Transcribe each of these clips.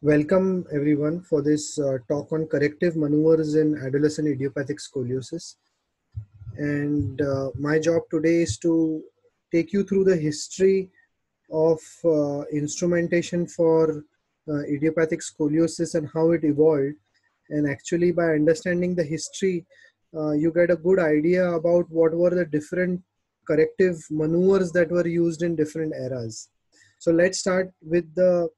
Welcome everyone for this uh, talk on corrective maneuvers in adolescent idiopathic scoliosis. And uh, my job today is to take you through the history of uh, instrumentation for uh, idiopathic scoliosis and how it evolved. And actually by understanding the history, uh, you get a good idea about what were the different corrective maneuvers that were used in different eras. So let's start with the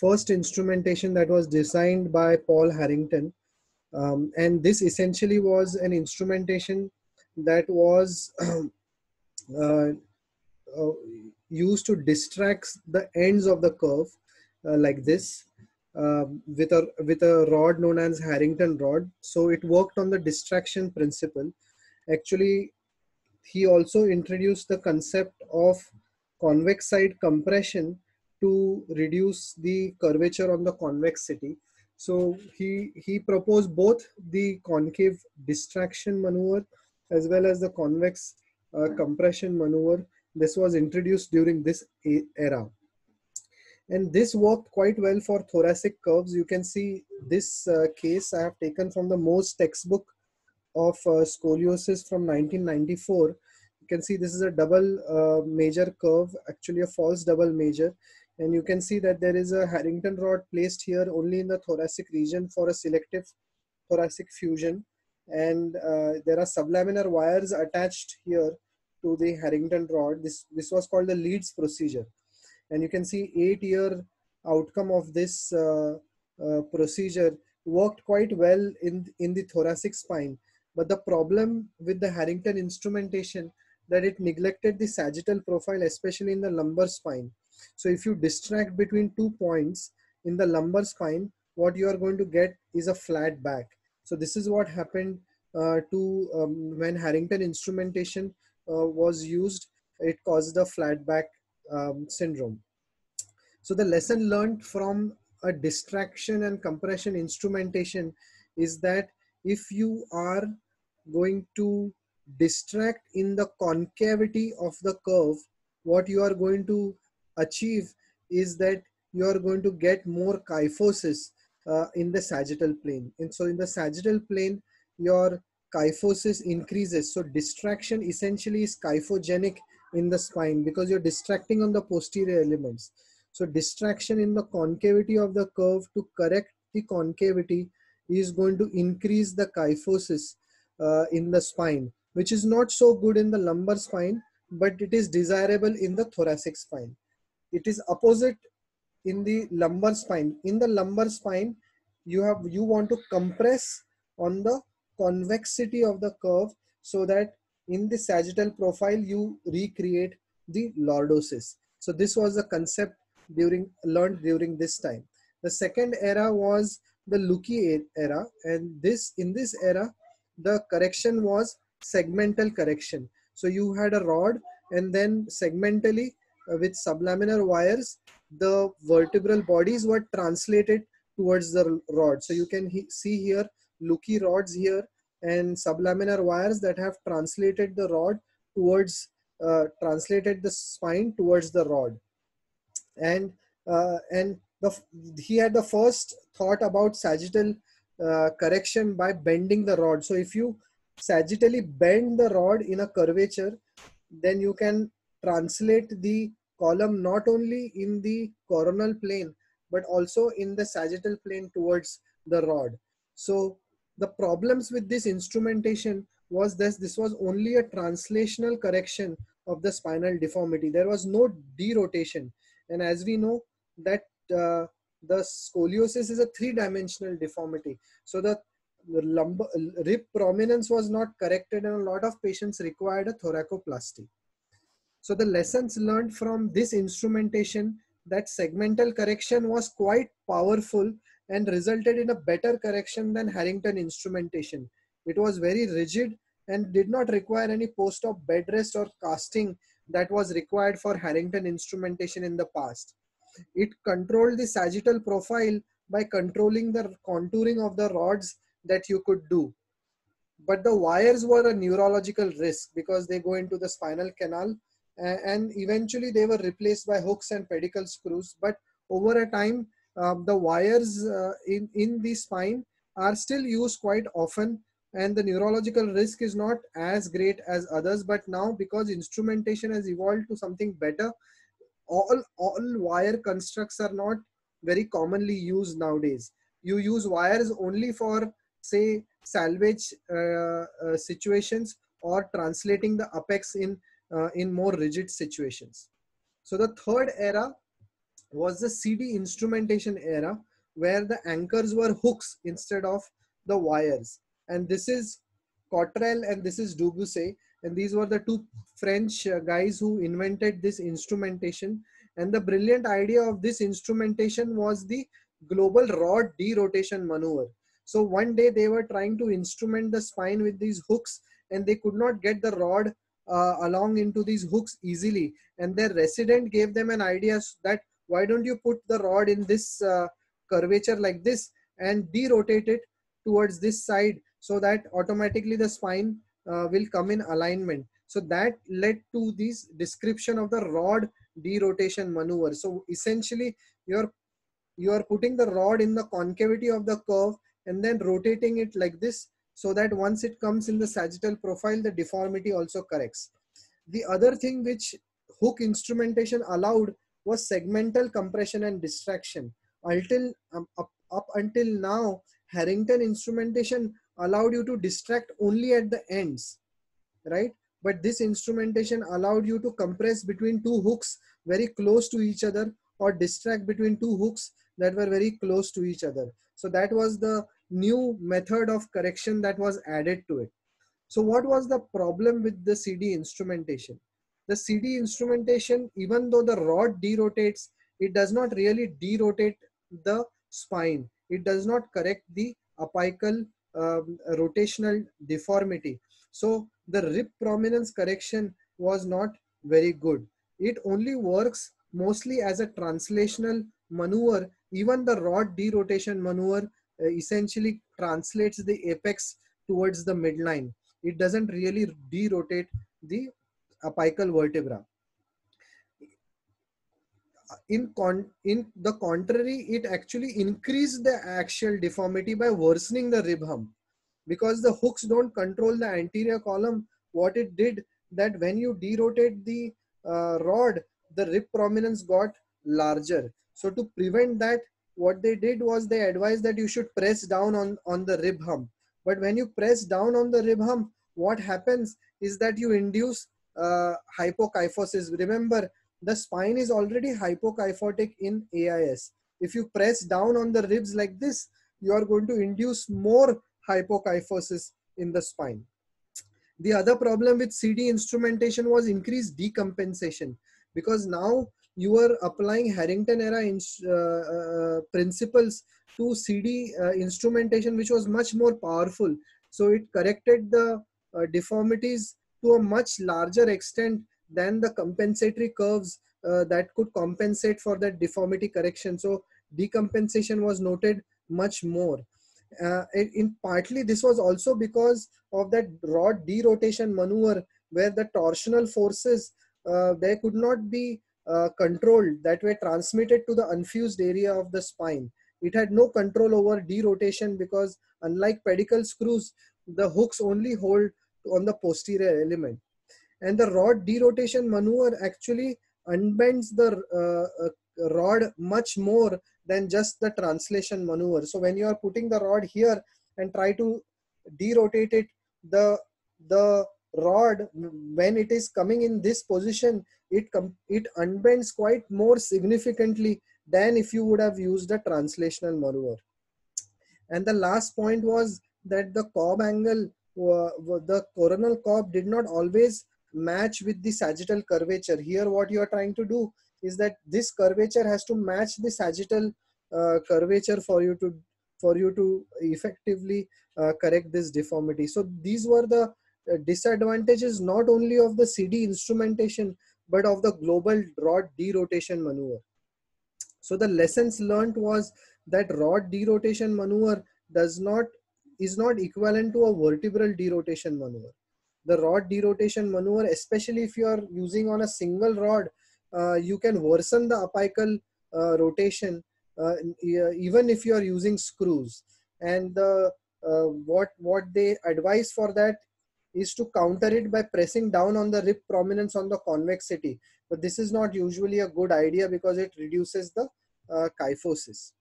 first instrumentation that was designed by Paul Harrington. Um, and this essentially was an instrumentation that was uh, uh, used to distract the ends of the curve uh, like this um, with a with a rod known as Harrington rod. So it worked on the distraction principle. Actually, he also introduced the concept of convex side compression to reduce the curvature on the convexity. So he, he proposed both the concave distraction maneuver as well as the convex uh, compression maneuver. This was introduced during this era. And this worked quite well for thoracic curves. You can see this uh, case I have taken from the Moe's textbook of uh, scoliosis from 1994. You can see this is a double uh, major curve, actually a false double major and you can see that there is a Harrington rod placed here only in the thoracic region for a selective thoracic fusion and uh, there are sublaminar wires attached here to the Harrington rod. This, this was called the Leeds procedure and you can see eight year outcome of this uh, uh, procedure worked quite well in, in the thoracic spine. But the problem with the Harrington instrumentation that it neglected the sagittal profile, especially in the lumbar spine. So if you distract between two points in the lumbar spine, what you are going to get is a flat back. So this is what happened uh, to um, when Harrington instrumentation uh, was used, it caused a flat back um, syndrome. So the lesson learned from a distraction and compression instrumentation is that if you are going to distract in the concavity of the curve, what you are going to achieve is that you are going to get more kyphosis uh, in the sagittal plane. And so in the sagittal plane, your kyphosis increases. So distraction essentially is kyphogenic in the spine because you're distracting on the posterior elements. So distraction in the concavity of the curve to correct the concavity is going to increase the kyphosis uh, in the spine, which is not so good in the lumbar spine, but it is desirable in the thoracic spine it is opposite in the lumbar spine. In the lumbar spine you have you want to compress on the convexity of the curve so that in the sagittal profile you recreate the lordosis. So this was the concept during learned during this time. The second era was the Luque era. And this in this era the correction was segmental correction. So you had a rod and then segmentally with sublaminar wires, the vertebral bodies were translated towards the rod. So you can he see here Luque rods here and sublaminar wires that have translated the rod towards, uh, translated the spine towards the rod. And, uh, and the, he had the first thought about sagittal uh, correction by bending the rod. So if you sagittally bend the rod in a curvature, then you can translate the column not only in the coronal plane but also in the sagittal plane towards the rod. So the problems with this instrumentation was this this was only a translational correction of the spinal deformity. There was no derotation. And as we know that uh, the scoliosis is a three-dimensional deformity. So the lumbar rib prominence was not corrected and a lot of patients required a thoracoplasty. So the lessons learned from this instrumentation that segmental correction was quite powerful and resulted in a better correction than Harrington instrumentation. It was very rigid and did not require any post-op bed rest or casting that was required for Harrington instrumentation in the past. It controlled the sagittal profile by controlling the contouring of the rods that you could do. But the wires were a neurological risk because they go into the spinal canal and eventually they were replaced by hooks and pedicle screws. But over a time uh, the wires uh, in, in the spine are still used quite often. And the neurological risk is not as great as others. But now because instrumentation has evolved to something better all all wire constructs are not very commonly used nowadays. You use wires only for say salvage uh, uh, situations or translating the apex in uh, in more rigid situations. So the third era was the cd instrumentation era where the anchors were hooks instead of the wires. And this is Cotrel and this is Dubousset and these were the two French uh, guys who invented this instrumentation. And the brilliant idea of this instrumentation was the global rod derotation maneuver. So one day they were trying to instrument the spine with these hooks and they could not get the rod uh, along into these hooks easily. And their resident gave them an idea that why don't you put the rod in this uh, curvature like this and derotate it towards this side so that automatically the spine uh, will come in alignment. So that led to this description of the rod derotation maneuver. So essentially you're you are putting the rod in the concavity of the curve and then rotating it like this so that once it comes in the sagittal profile the deformity also corrects. The other thing which hook instrumentation allowed was segmental compression and distraction. Until um, up, up until now Harrington instrumentation allowed you to distract only at the ends, right? But this instrumentation allowed you to compress between two hooks very close to each other or distract between two hooks that were very close to each other. So that was the new method of correction that was added to it. So what was the problem with the CD instrumentation? The CD instrumentation, even though the rod derotates, it does not really derotate the spine. It does not correct the apical um, rotational deformity. So the rib prominence correction was not very good. It only works mostly as a translational maneuver. Even the rod derotation maneuver essentially translates the apex towards the midline. It doesn't really derotate the apical vertebra. In, con in the contrary, it actually increased the axial deformity by worsening the rib hump because the hooks don't control the anterior column what it did that when you derotate the uh, rod the rib prominence got larger so to prevent that what they did was they advised that you should press down on on the rib hump. But when you press down on the rib hump what happens is that you induce uh, hypokyphosis remember the spine is already hypokyphotic in ais if you press down on the ribs like this you are going to induce more hypokyphosis in the spine. The other problem with CD instrumentation was increased decompensation. Because now you are applying Harrington era in, uh, uh, principles to CD uh, instrumentation, which was much more powerful. So it corrected the uh, deformities to a much larger extent than the compensatory curves that could compensate for that deformity correction. So decompensation was noted much more uh, in partly this was also because of that rod derotation maneuver where the torsional forces uh, they could not be uh, controlled that were transmitted to the unfused area of the spine it had no control over derotation because unlike pedicle screws the hooks only hold on the posterior element and the rod derotation maneuver actually unbends the uh, uh, rod much more than just the translation maneuver. So when you are putting the rod here and try to derotate it, the the rod when it is coming in this position, it it unbends quite more significantly than if you would have used a translational maneuver. And the last point was that the Cobb angle, uh, the coronal Cobb did not always match with the sagittal curvature. Here what you are trying to do is that this curvature has to match the sagittal uh, curvature for you to for you to effectively uh, correct this deformity. So these were the uh, disadvantages not only of the CD instrumentation but of the global rod derotation maneuver. So the lessons learned was that rod derotation maneuver does not is not equivalent to a vertebral derotation maneuver. The rod derotation maneuver, especially if you are using on a single rod, uh, you can worsen the apical uh, rotation uh, even if you are using screws and the uh, what what they advise for that is to counter it by pressing down on the rib prominence on the convexity. But this is not usually a good idea because it reduces the uh, kyphosis.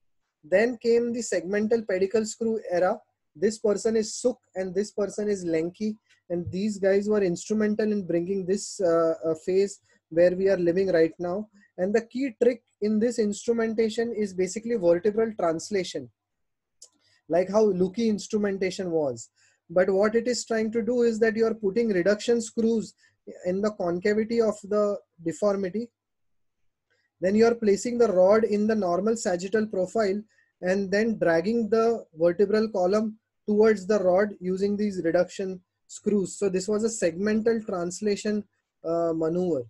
Then came the segmental pedicle screw era. This person is Suk and this person is Lenke and these guys were instrumental in bringing this uh, uh, phase where we are living right now. And the key trick in this instrumentation is basically vertebral translation. Like how Luque instrumentation was but what it is trying to do is that you are putting reduction screws in the concavity of the deformity then you are placing the rod in the normal sagittal profile and then dragging the vertebral column towards the rod using these reduction screws. So this was a segmental translation uh, maneuver.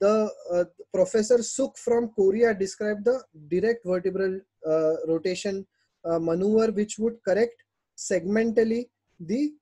The uh, professor Suk from Korea described the direct vertebral uh, rotation uh, maneuver which would correct segmentally the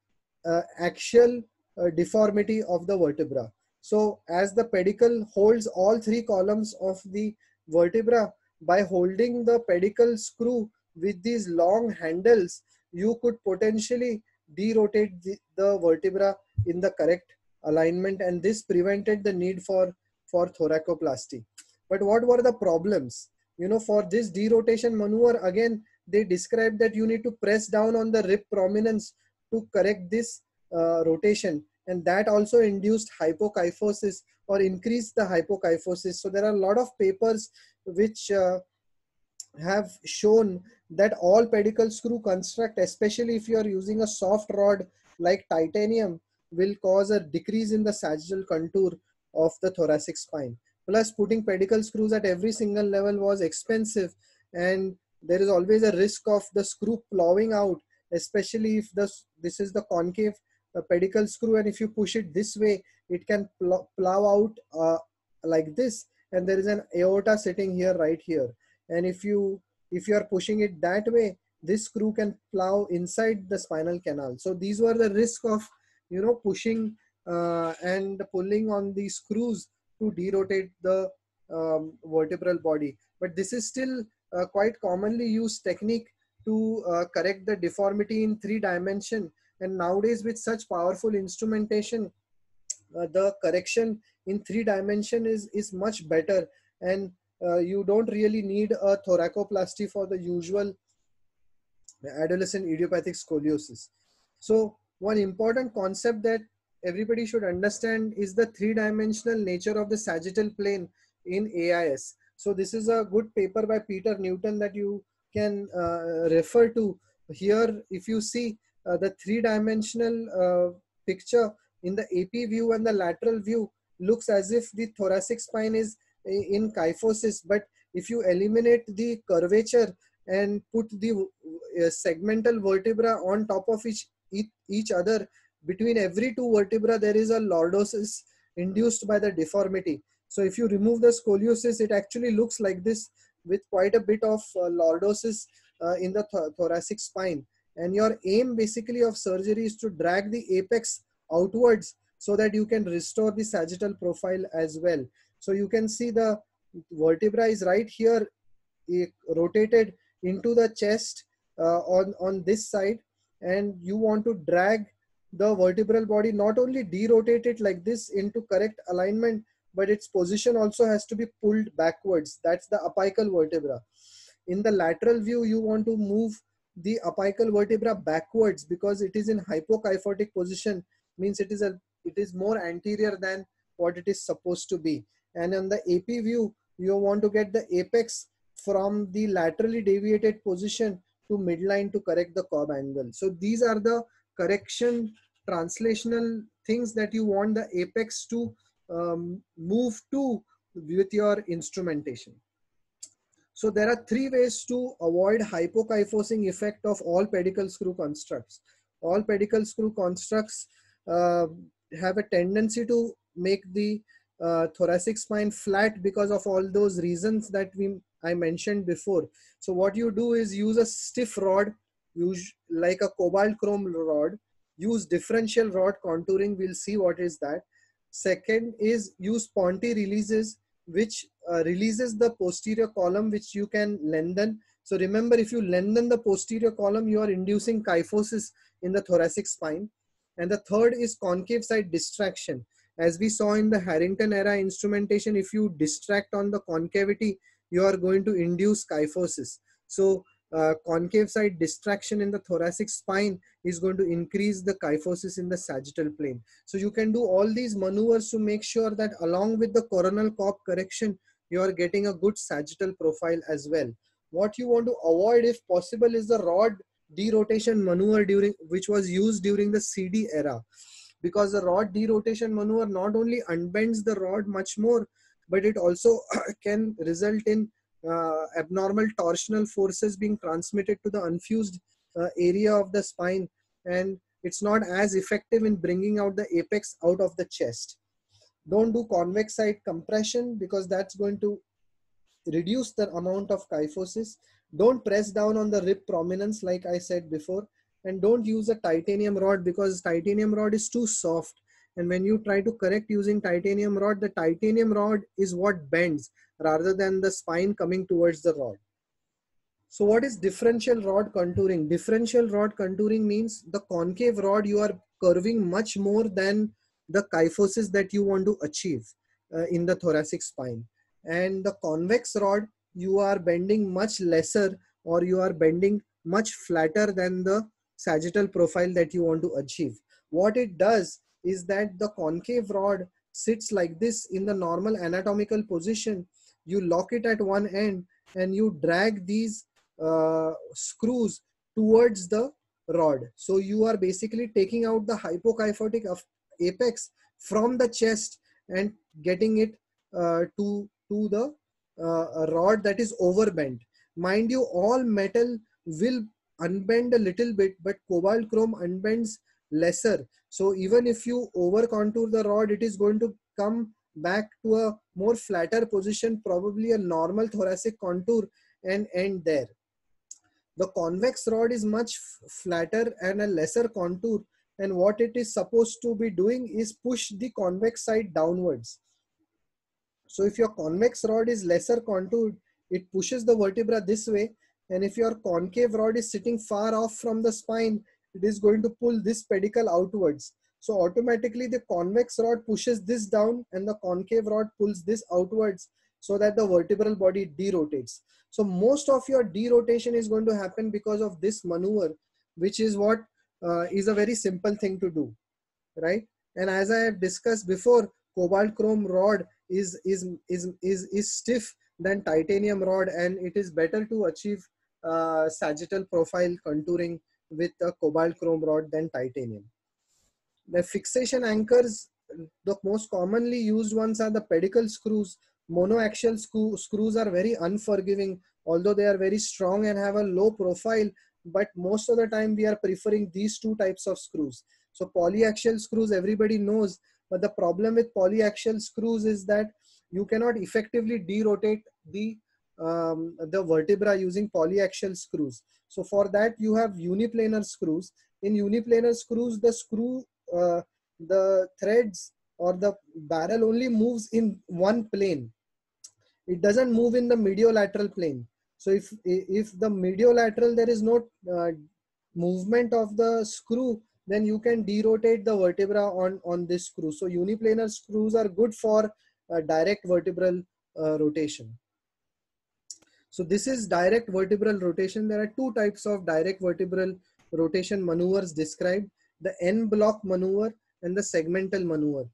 uh, axial uh, deformity of the vertebra. So as the pedicle holds all three columns of the vertebra by holding the pedicle screw with these long handles, you could potentially derotate the, the vertebra in the correct alignment and this prevented the need for, for thoracoplasty. But what were the problems? You know, for this derotation maneuver, again, they described that you need to press down on the rib prominence to correct this uh, rotation and that also induced hypokyphosis or increased the hypokyphosis. So there are a lot of papers which uh, have shown that all pedicle screw construct, especially if you are using a soft rod like titanium, will cause a decrease in the sagittal contour of the thoracic spine. Plus, putting pedicle screws at every single level was expensive, and there is always a risk of the screw plowing out, especially if the, this is the concave uh, pedicle screw, and if you push it this way, it can plow, plow out uh, like this, and there is an aorta sitting here, right here. And if you if you are pushing it that way this screw can plow inside the spinal canal. So these were the risk of you know pushing uh, and pulling on the screws to derotate the um, vertebral body. But this is still quite commonly used technique to uh, correct the deformity in three dimension and nowadays with such powerful instrumentation uh, the correction in three dimension is is much better and uh, you don't really need a thoracoplasty for the usual adolescent idiopathic scoliosis. So one important concept that everybody should understand is the three-dimensional nature of the sagittal plane in AIS. So this is a good paper by Peter Newton that you can uh, refer to here. If you see uh, the three-dimensional uh, picture in the AP view and the lateral view looks as if the thoracic spine is in kyphosis but if you eliminate the curvature and put the uh, segmental vertebra on top of each, each other between every two vertebra there is a lordosis induced by the deformity so if you remove the scoliosis it actually looks like this with quite a bit of uh, lordosis uh, in the th thoracic spine. And your aim basically of surgery is to drag the apex outwards so that you can restore the sagittal profile as well. So you can see the vertebra is right here rotated into the chest uh, on, on this side. And you want to drag the vertebral body not only derotate it like this into correct alignment but its position also has to be pulled backwards. That's the apical vertebra. In the lateral view you want to move the apical vertebra backwards because it is in hypokyphotic position means it is a it is more anterior than what it is supposed to be. And on the AP view, you want to get the apex from the laterally deviated position to midline to correct the Cobb angle. So these are the correction translational things that you want the apex to um, move to with your instrumentation. So there are three ways to avoid hypokyphosing effect of all pedicle screw constructs. All pedicle screw constructs uh, have a tendency to make the uh, thoracic spine flat because of all those reasons that we I mentioned before. So what you do is use a stiff rod, use like a cobalt chrome rod, use differential rod contouring. We'll see what is that. Second is use Ponte releases which uh, releases the posterior column which you can lengthen. So remember if you lengthen the posterior column you are inducing kyphosis in the thoracic spine. And the third is concave side distraction. As we saw in the harrington era instrumentation if you distract on the concavity you are going to induce kyphosis. So uh, concave side distraction in the thoracic spine is going to increase the kyphosis in the sagittal plane. So you can do all these maneuvers to make sure that along with the coronal Cobb correction, you are getting a good sagittal profile as well. What you want to avoid if possible is the rod derotation maneuver during which was used during the CD era because the rod derotation maneuver not only unbends the rod much more but it also can result in abnormal torsional forces being transmitted to the unfused uh, area of the spine and it's not as effective in bringing out the apex out of the chest. Don't do convex side compression because that's going to reduce the amount of kyphosis. Don't press down on the rib prominence like I said before and don't use a titanium rod because titanium rod is too soft and when you try to correct using titanium rod the titanium rod is what bends rather than the spine coming towards the rod. So what is differential rod contouring? Differential rod contouring means the concave rod you are curving much more than the kyphosis that you want to achieve uh, in the thoracic spine. And the convex rod you are bending much lesser or you are bending much flatter than the sagittal profile that you want to achieve. What it does is that the concave rod sits like this in the normal anatomical position. You lock it at one end and you drag these uh, screws towards the rod. So you are basically taking out the hypokyphotic apex from the chest and getting it uh, to, to the uh, rod that is overbent. Mind you, all metal will unbend a little bit, but cobalt chrome unbends lesser. So even if you over contour the rod, it is going to come back to a more flatter position, probably a normal thoracic contour and end there. The convex rod is much flatter and a lesser contour and what it is supposed to be doing is push the convex side downwards. So if your convex rod is lesser contoured, it pushes the vertebra this way and if your concave rod is sitting far off from the spine, it is going to pull this pedicle outwards. So automatically the convex rod pushes this down and the concave rod pulls this outwards so that the vertebral body derotates. So most of your derotation is going to happen because of this maneuver, which is what uh, is a very simple thing to do, right? And as I have discussed before, cobalt chrome rod is, is, is, is, is stiff than titanium rod and it is better to achieve uh, sagittal profile contouring with a cobalt chrome rod than titanium. The fixation anchors, the most commonly used ones are the pedicle screws. Monoaxial screw, screws are very unforgiving, although they are very strong and have a low profile. But most of the time, we are preferring these two types of screws. So polyaxial screws, everybody knows. But the problem with polyaxial screws is that you cannot effectively derotate the um, the vertebra using polyaxial screws. So for that you have uniplanar screws. In uniplanar screws, the screw, uh, the threads or the barrel only moves in one plane. It doesn't move in the mediolateral plane. So if, if the mediolateral, there is no uh, movement of the screw, then you can derotate the vertebra on, on this screw. So uniplanar screws are good for uh, direct vertebral uh, rotation. So this is direct vertebral rotation. There are two types of direct vertebral rotation maneuvers described, the en bloc maneuver and the segmental maneuver.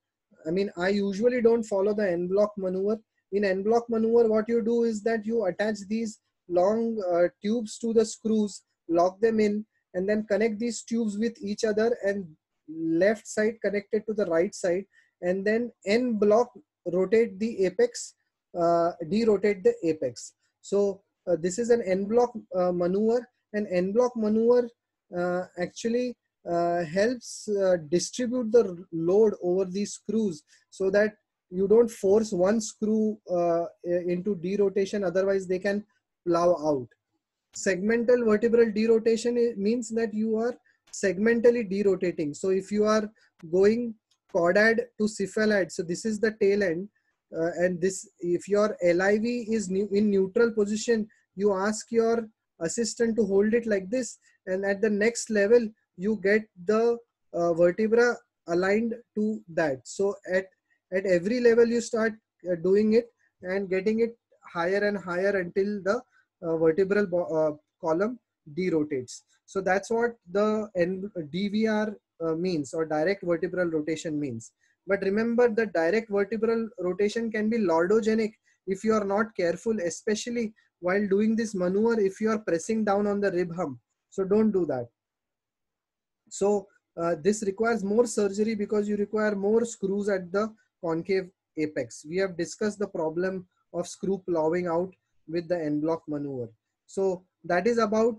I mean, I usually don't follow the en bloc maneuver. In en bloc maneuver, what you do is that you attach these long uh, tubes to the screws, lock them in, and then connect these tubes with each other and left side connected to the right side, and then en bloc rotate the apex, uh, derotate the apex. So uh, this is an en bloc uh, maneuver and en bloc maneuver uh, actually uh, helps uh, distribute the load over these screws so that you don't force one screw uh, into derotation otherwise they can plow out. Segmental vertebral derotation means that you are segmentally derotating. So if you are going caudad to cephalad, so this is the tail end uh, and this if your liv is new, in neutral position you ask your assistant to hold it like this and at the next level you get the uh, vertebra aligned to that. So at at every level you start uh, doing it and getting it higher and higher until the uh, vertebral uh, column derotates. So that's what the dvr uh, means or direct vertebral rotation means but remember the direct vertebral rotation can be lordogenic if you are not careful especially while doing this maneuver if you are pressing down on the rib hump. So don't do that. So uh, this requires more surgery because you require more screws at the concave apex. We have discussed the problem of screw plowing out with the en bloc maneuver. So that is about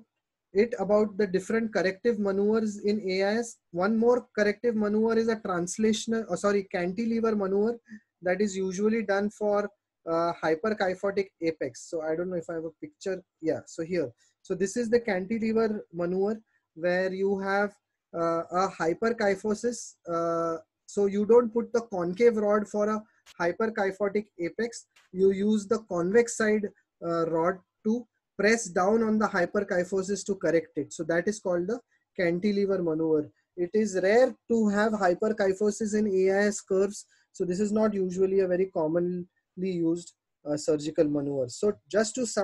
it about the different corrective maneuvers in AIS. One more corrective maneuver is a translational, oh, sorry, cantilever maneuver that is usually done for uh, hyperkyphotic apex. So I don't know if I have a picture. Yeah, so here. So this is the cantilever maneuver where you have uh, a hyperkyphosis. Uh, so you don't put the concave rod for a hyperkyphotic apex. You use the convex side uh, rod to press down on the hyperkyphosis to correct it. So that is called the cantilever maneuver. It is rare to have hyperkyphosis in AIS curves. So this is not usually a very commonly used uh, surgical maneuver. So just to sum